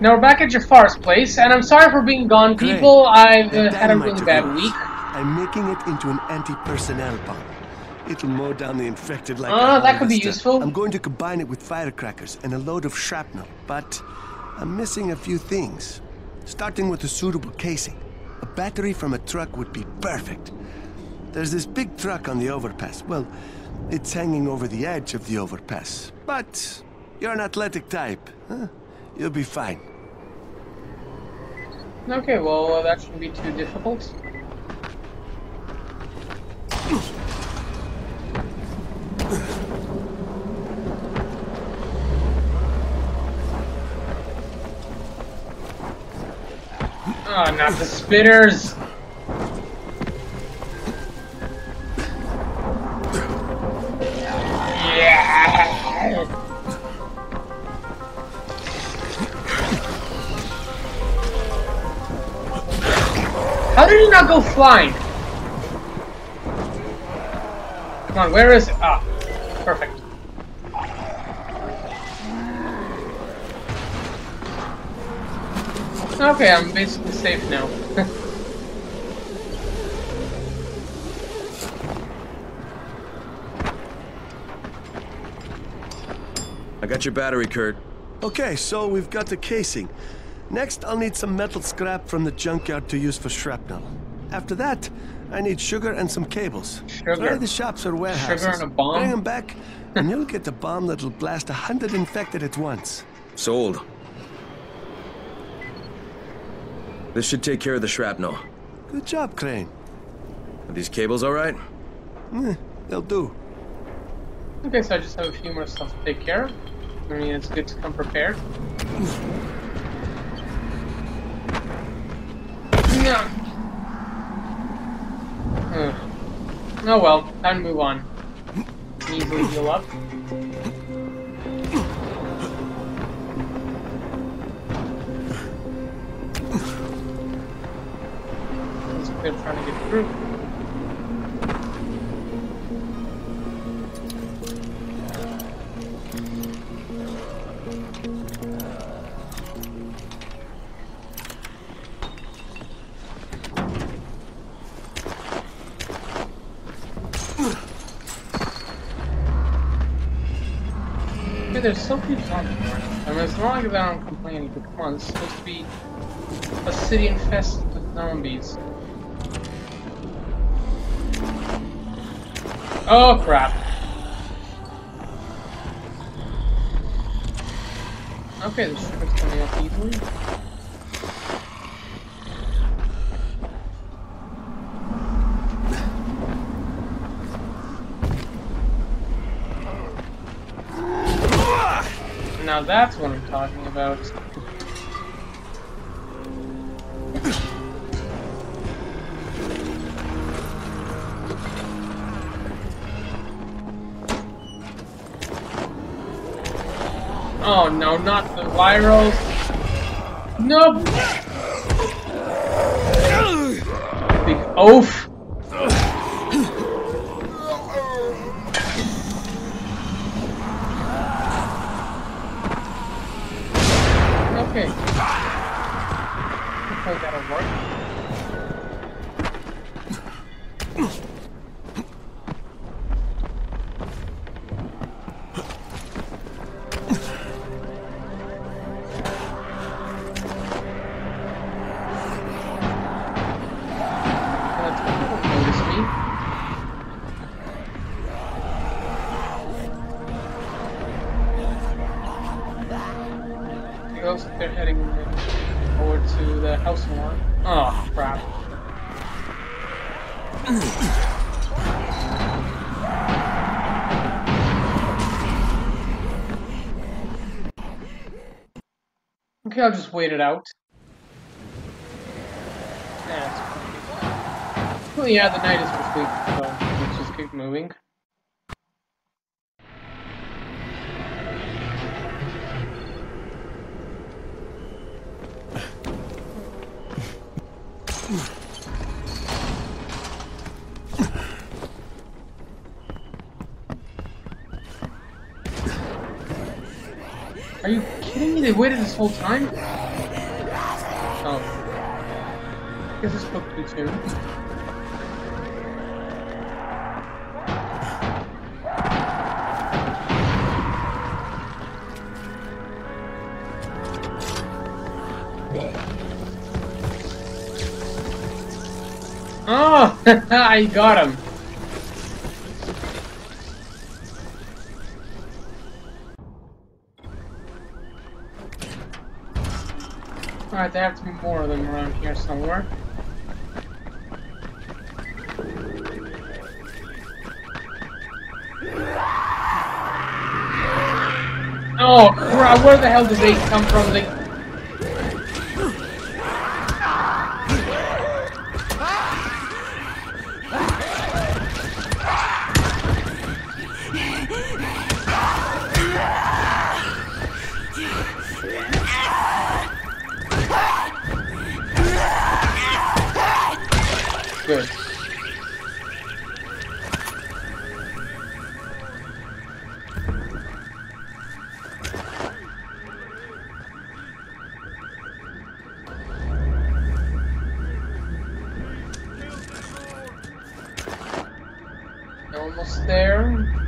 Now we're back at Jafar's place, and I'm sorry for being gone, Great. people. I've uh, had a really bad week. I'm making it into an anti-personnel bomb. It'll mow down the infected like Ah, that could be useful. I'm going to combine it with firecrackers and a load of shrapnel, but I'm missing a few things. Starting with a suitable casing. A battery from a truck would be perfect. There's this big truck on the overpass. Well, it's hanging over the edge of the overpass. But you're an athletic type. Huh? You'll be fine. Okay, well, uh, that shouldn't be too difficult. Oh, not the spitters! He not go flying? Come on, where is it? Ah, perfect. Okay, I'm basically safe now. I got your battery, Kurt. Okay, so we've got the casing. Next, I'll need some metal scrap from the junkyard to use for shrapnel. After that, I need sugar and some cables. Sugar. Try the shops or warehouses. Sugar and a bomb? Bring them back, and you'll get a bomb that'll blast a hundred infected at once. Sold. This should take care of the shrapnel. Good job, Crane. Are these cables all right? Eh, they'll do. okay, so I just have a few more stuff to take care of. I mean, it's good to come prepared. No. Ugh. Oh well, time to move on. Easily heal up. They're trying to get through. There's so few zombies. I mean, it's not like I'm complaining, but come on, is supposed to be a city infested with zombies. Oh crap. Okay, the sugar's coming up easily. Now that's what I'm talking about. Oh no, not the virals. Nope. Big oaf. Okay. Hopefully that'll work. They're heading house more. Oh crap. Okay, I'll just wait it out. Yeah, Well, yeah, the night is sleep, so let's just keep moving. Are you kidding me? They waited this whole time? Oh. I guess it's supposed to be two. Oh! I got him! Alright, there have to be more of them around here somewhere. Oh crap, where the hell did they come from? They... Good. Almost there.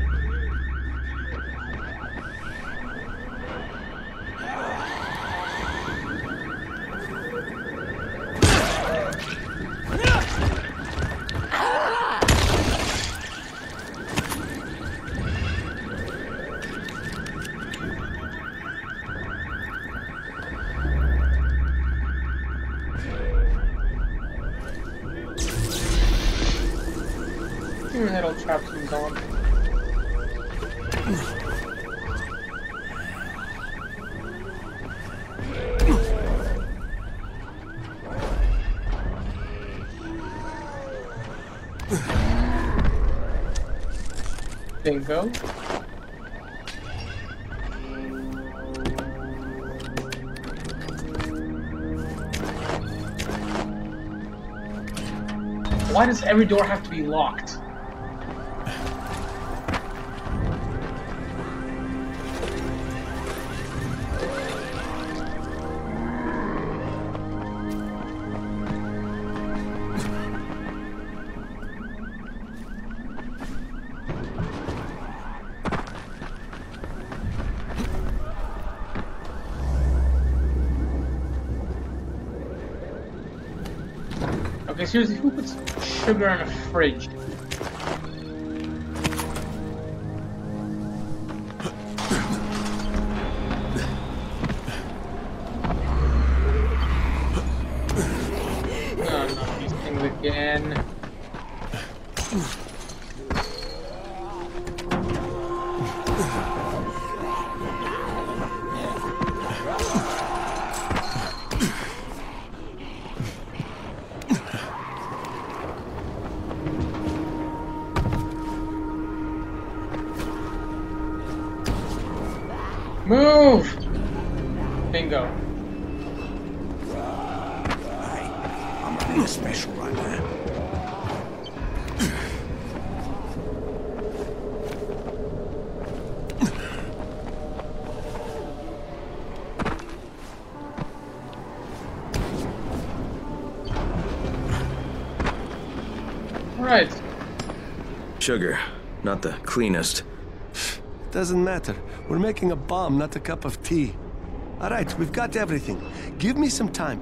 Hmm, that'll trap some gone. Bingo. Why does every door have to be locked? Okay, me, who puts sugar in a fridge? Right. Sugar, not the cleanest. Doesn't matter. We're making a bomb, not a cup of tea. All right, we've got everything. Give me some time.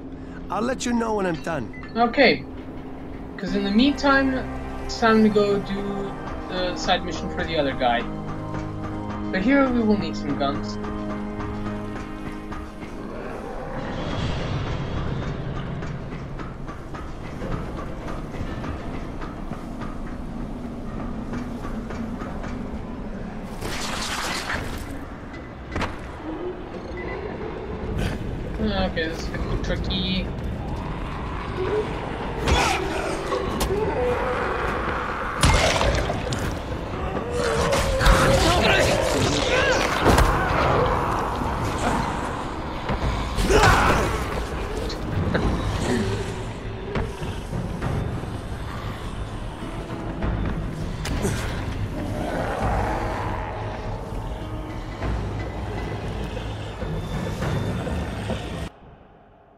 I'll let you know when I'm done. Okay. Because in the meantime, it's time to go do the side mission for the other guy. But here we will need some guns. Is tricky.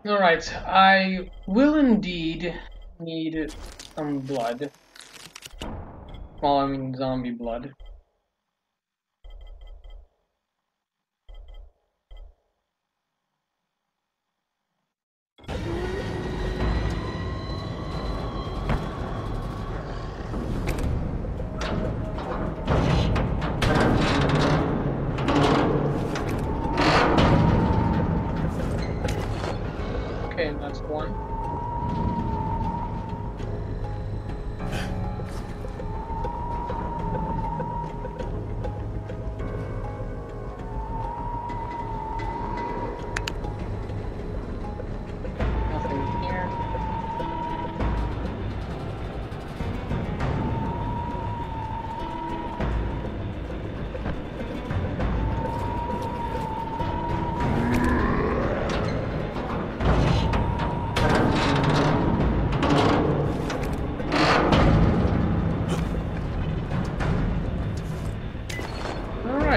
Alright, I will indeed need some blood. Well, I mean zombie blood. That's one.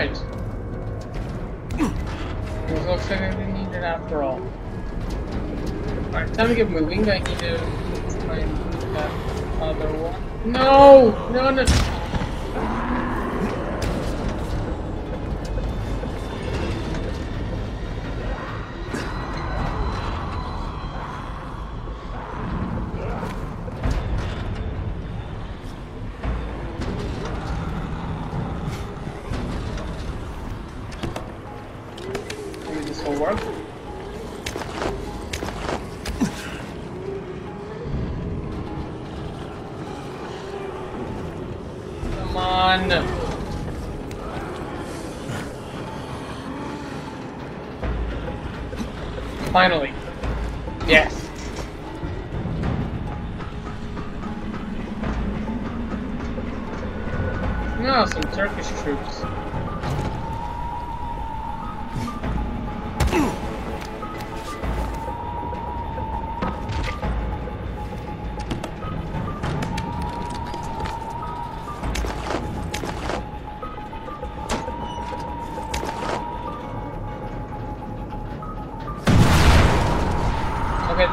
Alright. This looks like I didn't need it after all. Alright, time to get moving. I need to find that other one. No! No, no! This. Come on. Finally.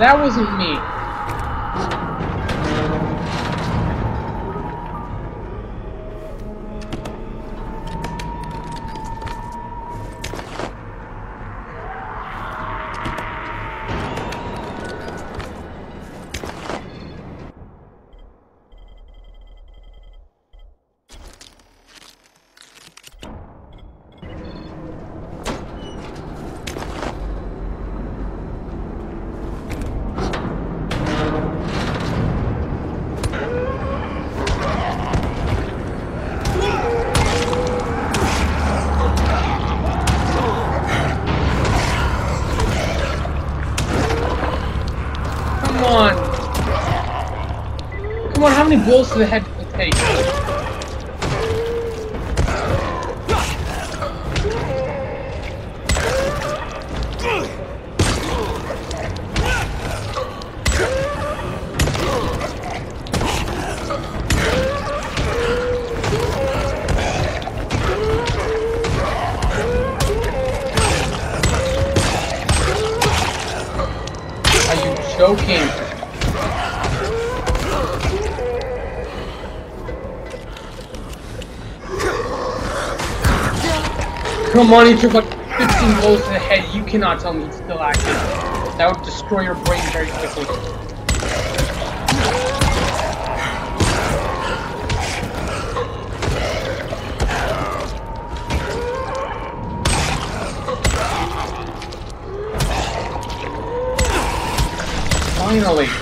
That wasn't me. Many blows to the head take? He took like 15 blows to the head. You cannot tell me he's still active. That would destroy your brain very quickly. Finally.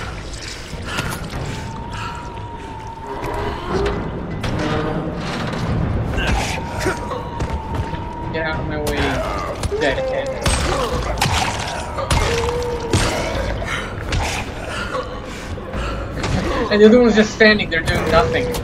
The other one's just standing there doing nothing.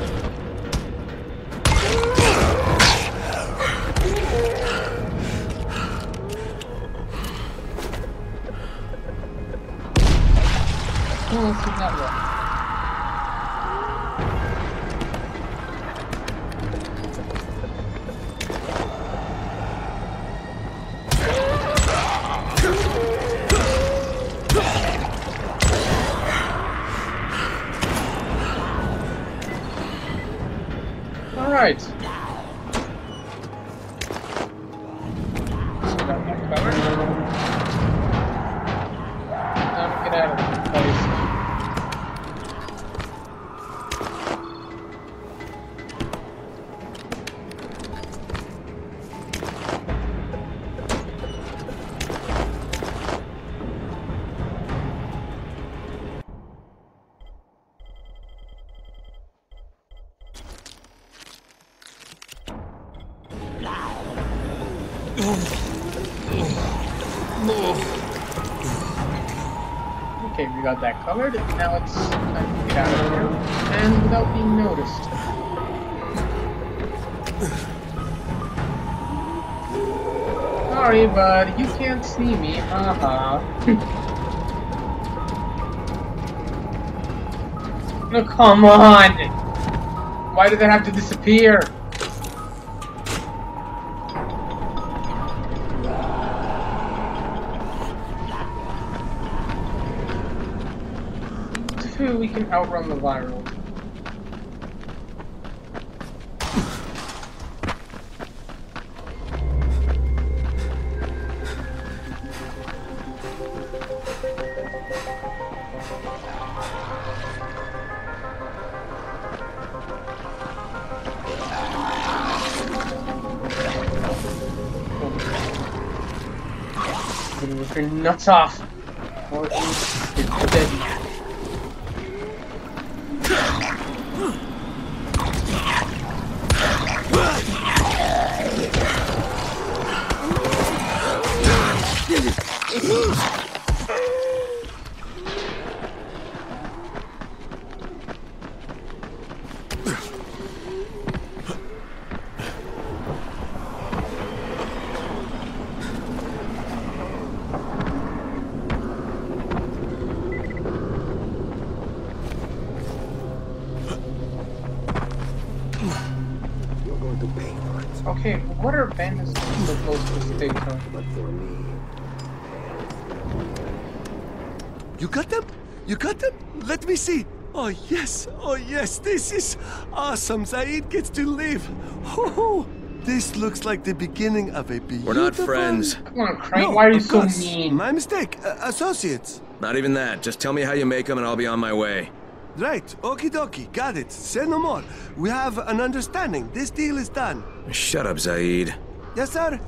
Got that covered. Now it's time to get out of here. And without being noticed. Sorry, bud. You can't see me. Haha. oh, come on! Why did they have to disappear? Can outrun the viral. Rip your nuts off! Uh! You got them? You got them? Let me see. Oh yes, oh yes, this is awesome. Zaid gets to live. Oh, this looks like the beginning of a beautiful... We're not friends. Come on, no, why are you so mean? My mistake. Uh, associates. Not even that. Just tell me how you make them and I'll be on my way. Right, okie dokie, got it. Say no more. We have an understanding. This deal is done. Shut up, Zaid. Yes, sir.